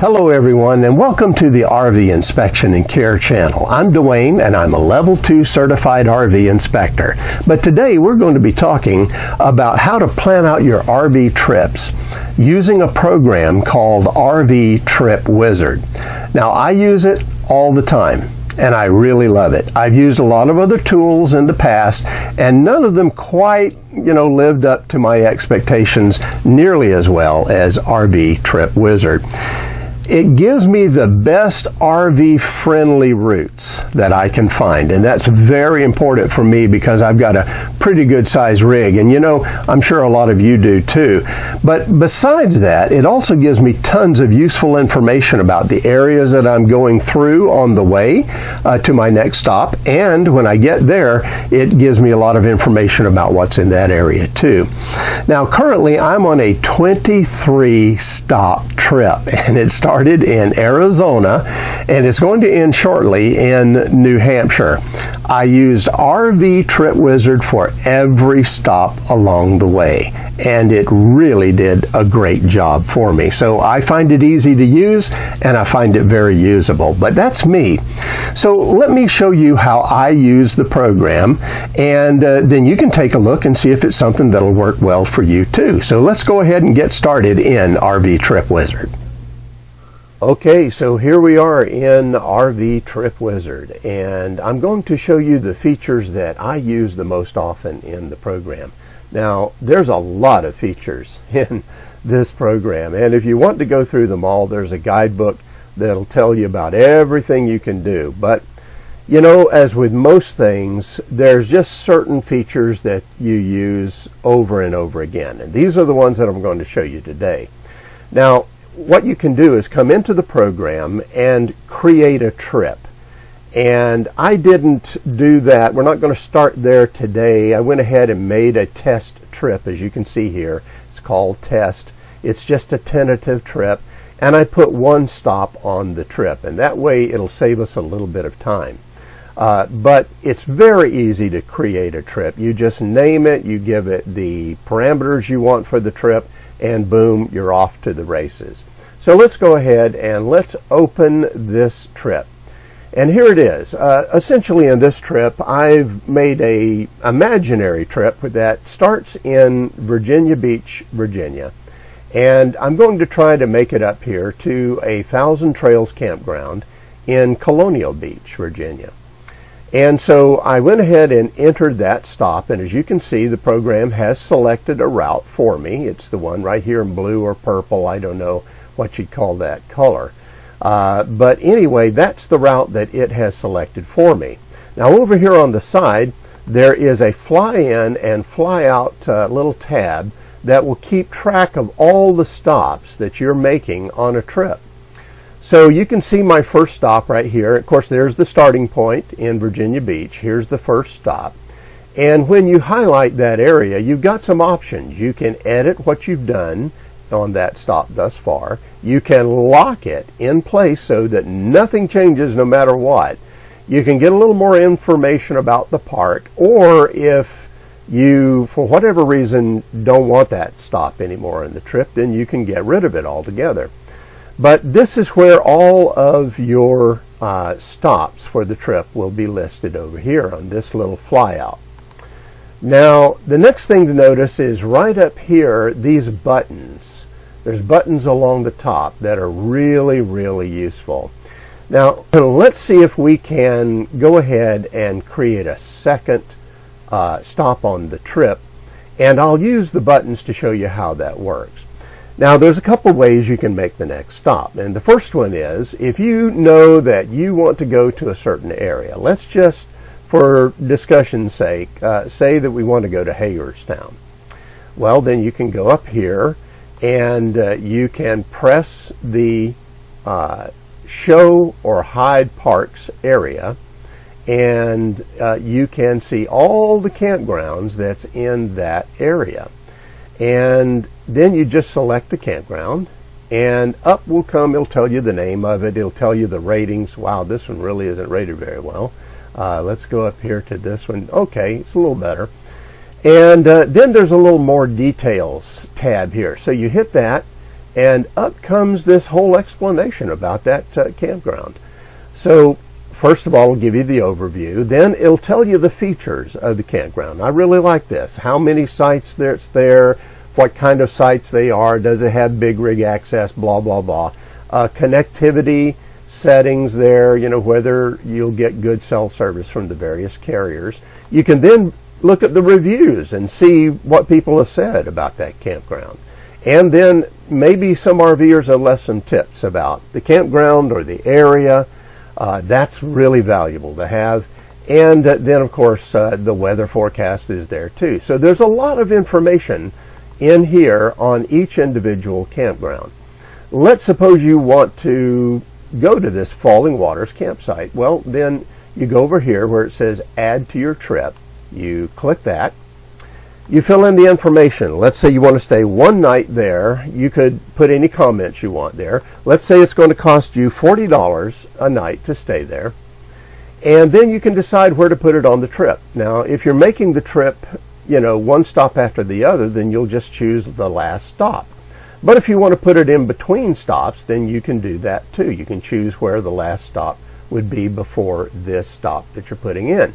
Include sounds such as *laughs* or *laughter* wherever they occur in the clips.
Hello, everyone, and welcome to the RV Inspection and Care channel. I'm Dwayne, and I'm a Level 2 certified RV inspector. But today we're going to be talking about how to plan out your RV trips using a program called RV Trip Wizard. Now, I use it all the time and I really love it. I've used a lot of other tools in the past, and none of them quite, you know, lived up to my expectations nearly as well as RV Trip Wizard it gives me the best RV friendly routes that I can find. And that's very important for me because I've got a pretty good size rig. And you know, I'm sure a lot of you do too. But besides that, it also gives me tons of useful information about the areas that I'm going through on the way uh, to my next stop. And when I get there, it gives me a lot of information about what's in that area too. Now, currently, I'm on a 23 stop trip *laughs* and it starts started in Arizona and it's going to end shortly in New Hampshire. I used RV Trip Wizard for every stop along the way, and it really did a great job for me. So I find it easy to use and I find it very usable. But that's me. So let me show you how I use the program, and uh, then you can take a look and see if it's something that'll work well for you too. So let's go ahead and get started in RV Trip Wizard. Okay, so here we are in RV Trip Wizard, and I'm going to show you the features that I use the most often in the program. Now, there's a lot of features *laughs* in this program, and if you want to go through them all, there's a guidebook that'll tell you about everything you can do. But, you know, as with most things, there's just certain features that you use over and over again, and these are the ones that I'm going to show you today. Now, what you can do is come into the program and create a trip. And I didn't do that. We're not going to start there today. I went ahead and made a test trip, as you can see here. It's called test. It's just a tentative trip. And I put one stop on the trip. And that way it'll save us a little bit of time. Uh, but it's very easy to create a trip. You just name it, you give it the parameters you want for the trip, and boom, you're off to the races. So let's go ahead and let's open this trip. And here it is. Uh, essentially in this trip, I've made a imaginary trip that starts in Virginia Beach, Virginia. And I'm going to try to make it up here to a Thousand Trails campground in Colonial Beach, Virginia. And so I went ahead and entered that stop, and as you can see, the program has selected a route for me. It's the one right here in blue or purple, I don't know what you'd call that color. Uh, but anyway, that's the route that it has selected for me. Now over here on the side, there is a fly in and fly out uh, little tab that will keep track of all the stops that you're making on a trip. So you can see my first stop right here. Of course, there's the starting point in Virginia Beach. Here's the first stop. And when you highlight that area, you've got some options. You can edit what you've done on that stop thus far. You can lock it in place so that nothing changes no matter what. You can get a little more information about the park, or if you, for whatever reason, don't want that stop anymore in the trip, then you can get rid of it altogether. But this is where all of your uh, stops for the trip will be listed over here on this little flyout. Now, the next thing to notice is right up here, these buttons. There's buttons along the top that are really, really useful. Now, let's see if we can go ahead and create a second uh, stop on the trip, and I'll use the buttons to show you how that works. Now, there's a couple ways you can make the next stop. And the first one is if you know that you want to go to a certain area, let's just, for discussion's sake, uh, say that we want to go to Hagerstown. Well, then you can go up here and uh, you can press the uh, show or hide parks area and uh, you can see all the campgrounds that's in that area. And then you just select the campground and up will come, it'll tell you the name of it, it'll tell you the ratings. Wow, this one really isn't rated very well. Uh, let's go up here to this one. Okay, it's a little better. And uh, then there's a little more details tab here. So you hit that And up comes this whole explanation about that uh, campground. So, first of all, it'll give you the overview. Then it'll tell you the features of the campground. I really like this. How many sites there's there, what kind of sites they are, does it have big rig access, blah, blah, blah. Uh, connectivity settings there, you know, whether you'll get good cell service from the various carriers. You can then look at the reviews and see what people have said about that campground. And then maybe some RVers have left some tips about the campground or the area. Uh, that's really valuable to have. And uh, then, of course, uh, the weather forecast is there too. So there's a lot of information in here on each individual campground. Let's suppose you want to go to this Falling Waters campsite. Well, then you go over here where it says add to your trip. You click that you fill in the information. Let's say you want to stay one night there. You could put any comments you want there. Let's say it's going to cost you $40 a night to stay there. And then you can decide where to put it on the trip. Now, if you're making the trip, you know, one stop after the other, then you'll just choose the last stop. But if you want to put it in between stops, then you can do that too. You can choose where the last stop would be before this stop that you're putting in.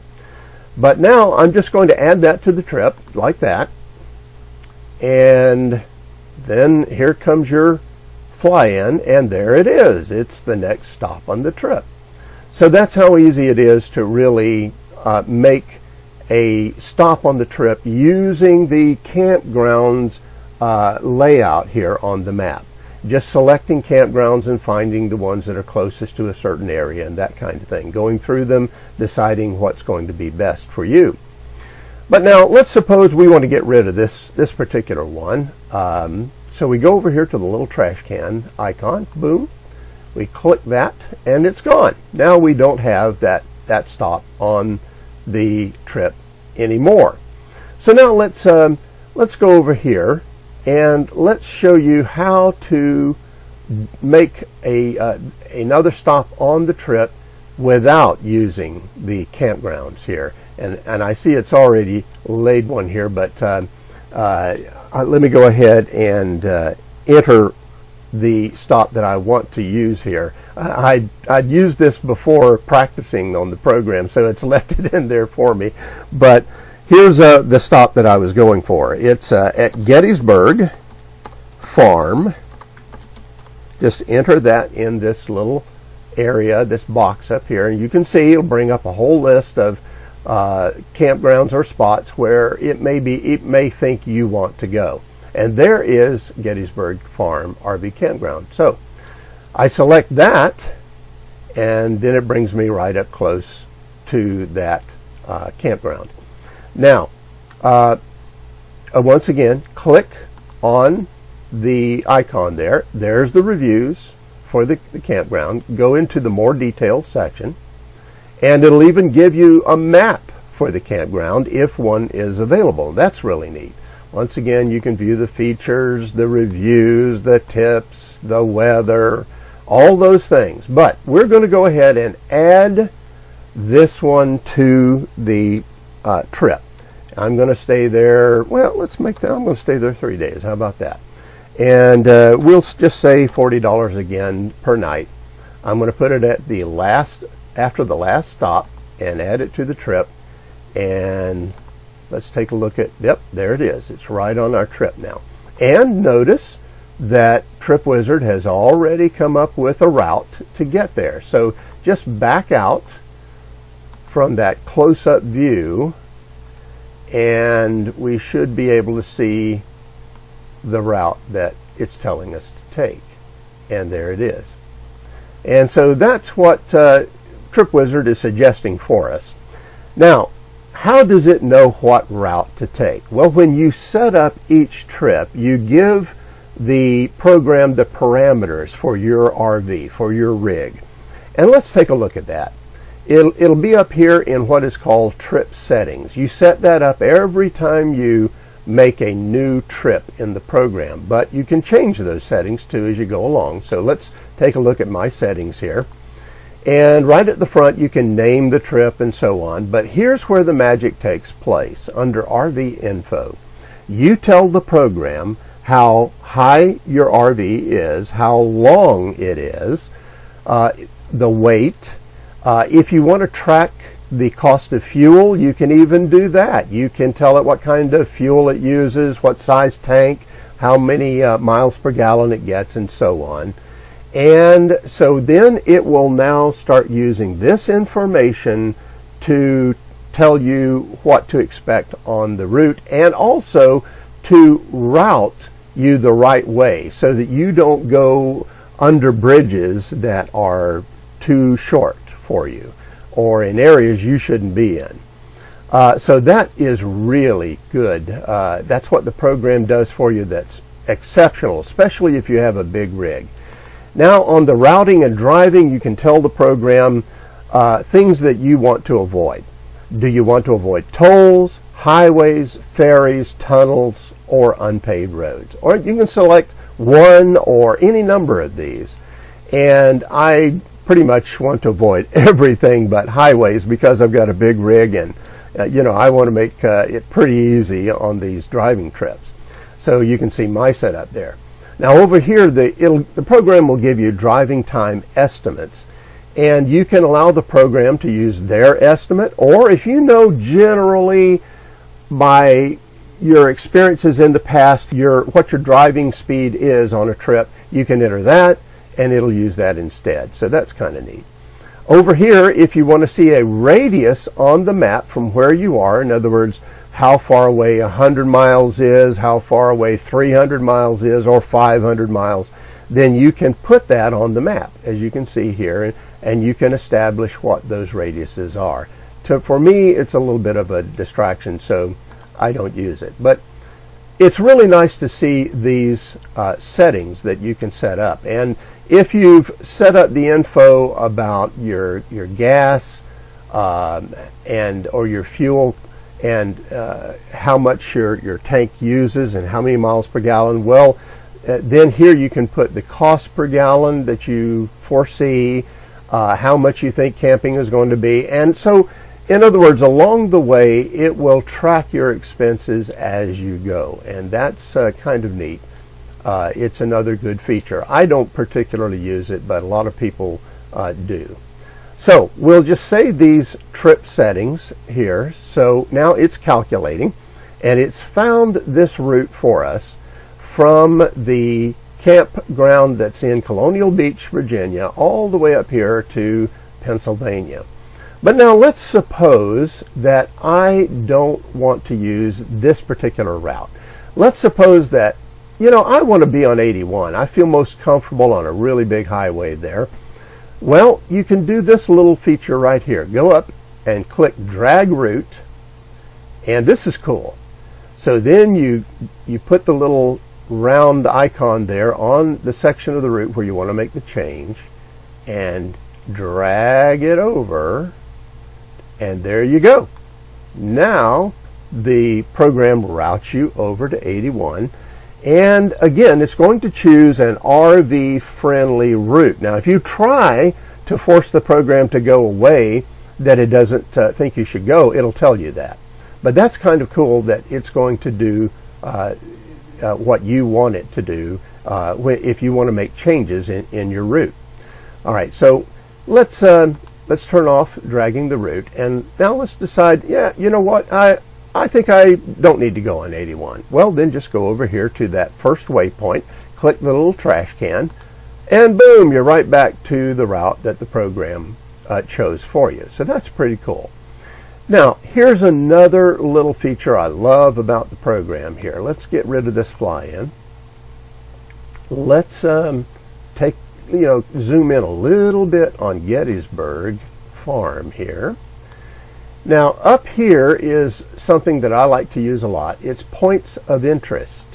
But now I'm just going to add that to the trip like that. And then here comes your fly in and there it is. It's the next stop on the trip. So that's how easy it is to really uh, make a stop on the trip using the campground uh, layout here on the map just selecting campgrounds and finding the ones that are closest to a certain area and that kind of thing. Going through them, deciding what's going to be best for you. But now let's suppose we want to get rid of this, this particular one. Um, so we go over here to the little trash can icon, boom. We click that and it's gone. Now we don't have that, that stop on the trip anymore. So now let's, um, let's go over here and let's show you how to make a uh, another stop on the trip without using the campgrounds here. And, and I see it's already laid one here, but uh, uh, let me go ahead and uh, enter the stop that I want to use here. I, I'd used this before practicing on the program, so it's *laughs* left it in there for me. But Here's uh, the stop that I was going for. It's uh, at Gettysburg Farm. Just enter that in this little area, this box up here, and you can see it'll bring up a whole list of uh, campgrounds or spots where it may be it may think you want to go. And there is Gettysburg Farm RV Campground. So I select that, and then it brings me right up close to that uh, campground. Now, uh, uh, once again, click on the icon there. There's the reviews for the, the campground. Go into the more details section, and it'll even give you a map for the campground if one is available. That's really neat. Once again, you can view the features, the reviews, the tips, the weather, all those things. But we're going to go ahead and add this one to the uh, trip. I'm going to stay there. Well, let's make that. I'm going to stay there three days. How about that? And uh, we'll just say $40 again per night. I'm going to put it at the last, after the last stop, and add it to the trip. And let's take a look at, yep, there it is. It's right on our trip now. And notice that TripWizard has already come up with a route to get there. So just back out from that close-up view and we should be able to see the route that it's telling us to take. And there it is. And so that's what uh, TripWizard is suggesting for us. Now, how does it know what route to take? Well, when you set up each trip, you give the program the parameters for your RV, for your rig. And let's take a look at that. It'll, it'll be up here in what is called trip settings. You set that up every time you make a new trip in the program, but you can change those settings too as you go along. So let's take a look at my settings here. And right at the front, you can name the trip and so on. But here's where the magic takes place under RV Info. You tell the program how high your RV is, how long it is, uh, the weight. Uh, if you want to track the cost of fuel, you can even do that. You can tell it what kind of fuel it uses, what size tank, how many uh, miles per gallon it gets, and so on. And so then it will now start using this information to tell you what to expect on the route and also to route you the right way so that you don't go under bridges that are too short for you or in areas you shouldn't be in. Uh, so that is really good. Uh, that's what the program does for you that's exceptional, especially if you have a big rig. Now on the routing and driving, you can tell the program uh, things that you want to avoid. Do you want to avoid tolls, highways, ferries, tunnels, or unpaved roads? Or you can select one or any number of these. And I pretty much want to avoid *laughs* everything but highways because I've got a big rig and uh, you know I want to make uh, it pretty easy on these driving trips. So you can see my setup there. Now over here the the program will give you driving time estimates and you can allow the program to use their estimate or if you know generally by your experiences in the past your what your driving speed is on a trip you can enter that and it'll use that instead so that's kind of neat over here if you want to see a radius on the map from where you are in other words how far away 100 miles is how far away 300 miles is or 500 miles then you can put that on the map as you can see here and you can establish what those radiuses are. To, for me, it's a little bit of a distraction, so I don't use it. But it's really nice to see these uh, settings that you can set up. And if you've set up the info about your your gas um, and or your fuel and uh, how much your your tank uses and how many miles per gallon, well, uh, then here you can put the cost per gallon that you foresee uh, how much you think camping is going to be. And so, in other words, along the way, it will track your expenses as you go. And that's uh, kind of neat. Uh, it's another good feature. I don't particularly use it, but a lot of people uh, do. So we'll just save these trip settings here. So now it's calculating and it's found this route for us from the campground that's in Colonial Beach, Virginia, all the way up here to Pennsylvania. But now let's suppose that I don't want to use this particular route. Let's suppose that, you know, I want to be on 81. I feel most comfortable on a really big highway there. Well, you can do this little feature right here. Go up and click drag route. And this is cool. So then you you put the little round icon there on the section of the route where you want to make the change and drag it over and there you go. Now the program routes you over to 81 and again it's going to choose an RV friendly route. Now if you try to force the program to go away that it doesn't uh, think you should go it'll tell you that. But that's kind of cool that it's going to do uh, uh, what you want it to do uh, if you want to make changes in, in your route. All right, so let's uh, let's turn off dragging the route, and now let's decide. Yeah, you know what? I I think I don't need to go on 81. Well, then just go over here to that first waypoint, click the little trash can, and boom, you're right back to the route that the program uh, chose for you. So that's pretty cool. Now, here's another little feature I love about the program here. Let's get rid of this fly-in. Let's um, take, you know, zoom in a little bit on Gettysburg Farm here. Now, up here is something that I like to use a lot. It's points of interest.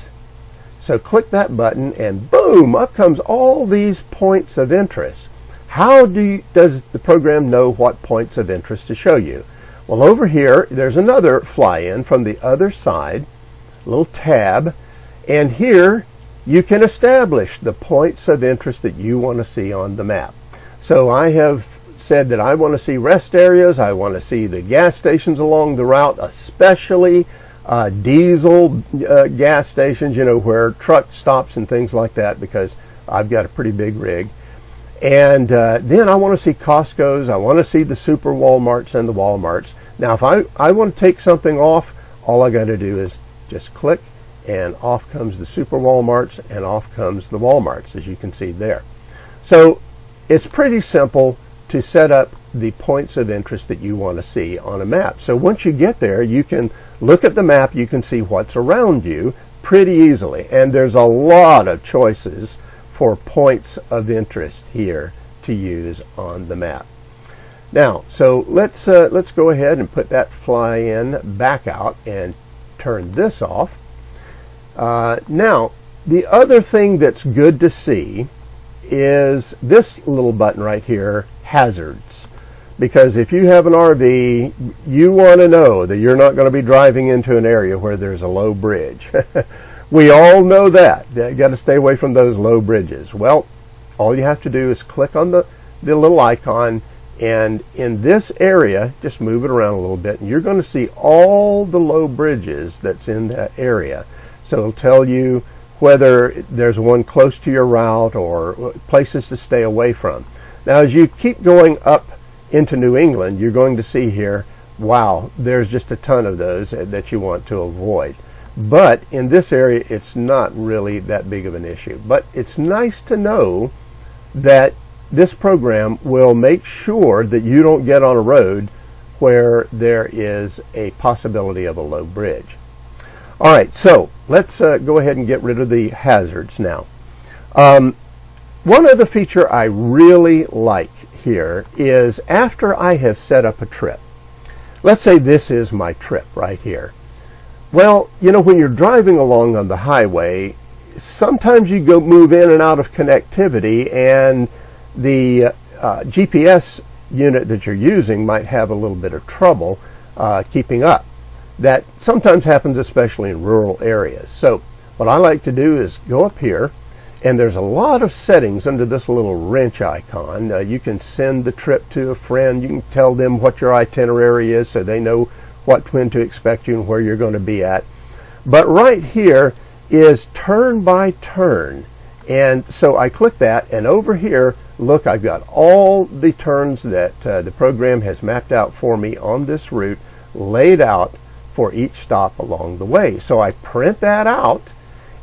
So click that button and boom, up comes all these points of interest. How do you, does the program know what points of interest to show you? Well, over here, there's another fly-in from the other side, little tab, and here you can establish the points of interest that you want to see on the map. So I have said that I want to see rest areas, I want to see the gas stations along the route, especially uh, diesel uh, gas stations, you know, where truck stops and things like that, because I've got a pretty big rig. And uh, then I want to see Costco's, I want to see the super Walmarts and the Walmarts. Now, if I, I want to take something off, all I got to do is just click and off comes the super Walmarts and off comes the Walmarts, as you can see there. So it's pretty simple to set up the points of interest that you want to see on a map. So once you get there, you can look at the map, you can see what's around you pretty easily. And there's a lot of choices for points of interest here to use on the map. Now, so let's, uh, let's go ahead and put that fly in back out and turn this off. Uh, now, the other thing that's good to see is this little button right here, hazards. Because if you have an RV, you want to know that you're not going to be driving into an area where there's a low bridge. *laughs* we all know that. You got to stay away from those low bridges. Well, all you have to do is click on the, the little icon and in this area, just move it around a little bit and you're going to see all the low bridges that's in that area. So it'll tell you whether there's one close to your route or places to stay away from. Now, as you keep going up into New England, you're going to see here, wow, there's just a ton of those that you want to avoid. But in this area, it's not really that big of an issue. But it's nice to know that this program will make sure that you don't get on a road where there is a possibility of a low bridge. All right, so let's uh, go ahead and get rid of the hazards now. Um, one other feature I really like here is after I have set up a trip, let's say this is my trip right here. Well, you know, when you're driving along on the highway, sometimes you go move in and out of connectivity and the uh, GPS unit that you're using might have a little bit of trouble uh, keeping up that sometimes happens especially in rural areas. So what I like to do is go up here and there's a lot of settings under this little wrench icon. Uh, you can send the trip to a friend. You can tell them what your itinerary is so they know what when to expect you and where you're going to be at. But right here is turn by turn. And so I click that and over here, look, I've got all the turns that uh, the program has mapped out for me on this route laid out for each stop along the way. So I print that out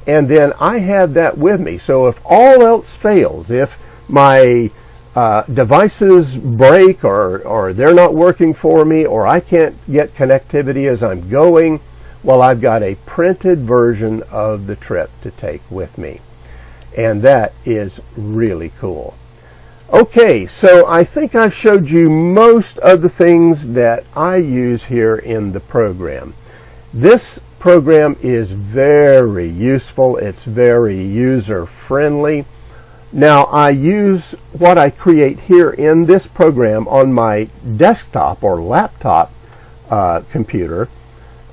and then I have that with me. So if all else fails, if my uh, devices break or, or they're not working for me or I can't get connectivity as I'm going, well, I've got a printed version of the trip to take with me. And that is really cool. Okay, so I think I've showed you most of the things that I use here in the program. This program is very useful. It's very user friendly. Now I use what I create here in this program on my desktop or laptop uh, computer.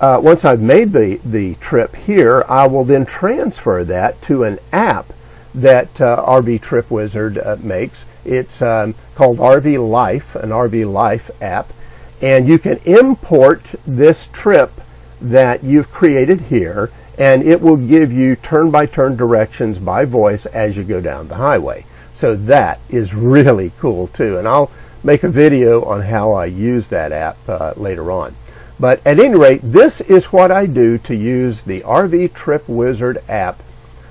Uh, once I've made the, the trip here, I will then transfer that to an app that uh, RV Trip Wizard uh, makes. It's um, called RV Life, an RV Life app, and you can import this trip that you've created here, and it will give you turn-by-turn directions by voice as you go down the highway. So that is really cool too, and I'll make a video on how I use that app uh, later on. But at any rate, this is what I do to use the RV Trip Wizard app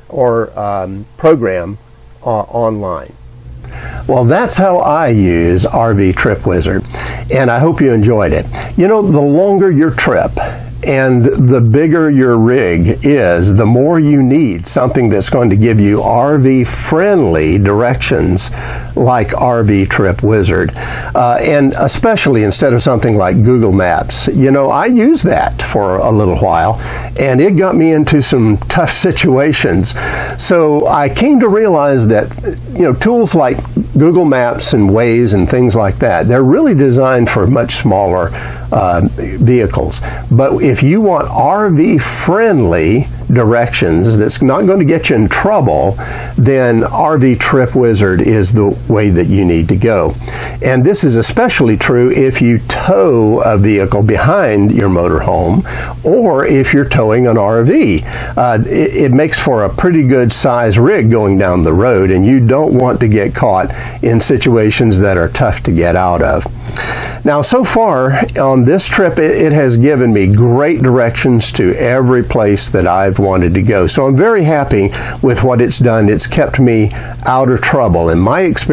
or um, program uh, online. Well, that's how I use RV Trip Wizard, and I hope you enjoyed it. You know, the longer your trip, and the bigger your rig is, the more you need something that's going to give you RV friendly directions like RV Trip Wizard. Uh, and especially instead of something like Google Maps. You know, I used that for a little while and it got me into some tough situations. So I came to realize that, you know, tools like Google Maps and Waze and things like that, they're really designed for much smaller uh, vehicles. But if you want RV friendly directions that's not going to get you in trouble, then RV Trip Wizard is the way that you need to go. And this is especially true if you tow a vehicle behind your motorhome or if you're towing an RV. Uh, it, it makes for a pretty good size rig going down the road, and you don't want to get caught in situations that are tough to get out of. Now, so far on this trip, it, it, has given me great directions to every place that I've wanted to go. So I'm very happy with what it's done. It's kept me out of trouble. In my experience,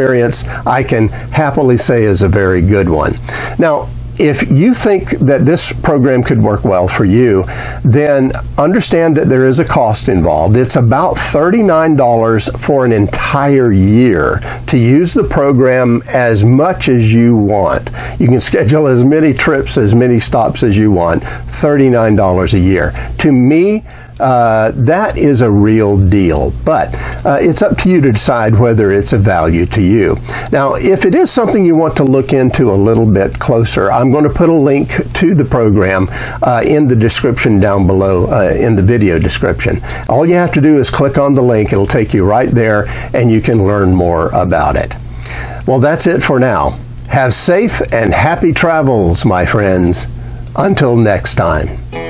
I can happily say is a very good one. Now, if you think that this program could work well for you, then understand that there is a cost involved. It's about $39 for an entire year to use the program as much as you want. You can schedule as many trips, as many stops as you want, $39 a year. To me, uh, that is a real deal. But uh, it's up to you to decide whether it's of value to you. Now, if it is something you want to look into a little bit closer, I'm going to put a link to the program uh, in the description down below uh, in the video description. All you have to do is click on the link. It'll take you right there and you can learn more about it. Well, that's it for now. Have safe and happy travels, my friends. Until next time.